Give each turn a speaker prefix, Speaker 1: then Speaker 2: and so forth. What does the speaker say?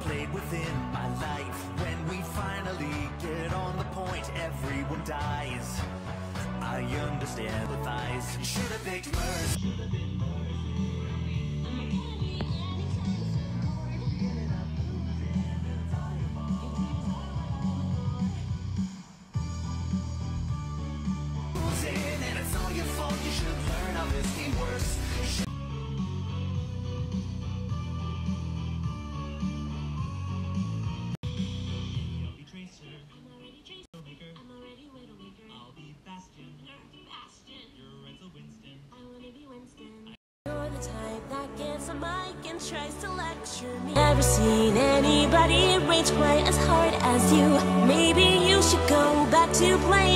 Speaker 1: played within my life. When we finally get on the point, everyone dies. I understand the thighs. Should have picked Mercy. in, and it's all your fault. You should learn how this game works.
Speaker 2: That gets a mic and tries to lecture me. Never seen anybody rage quite as hard as you. Maybe you should go back to playing.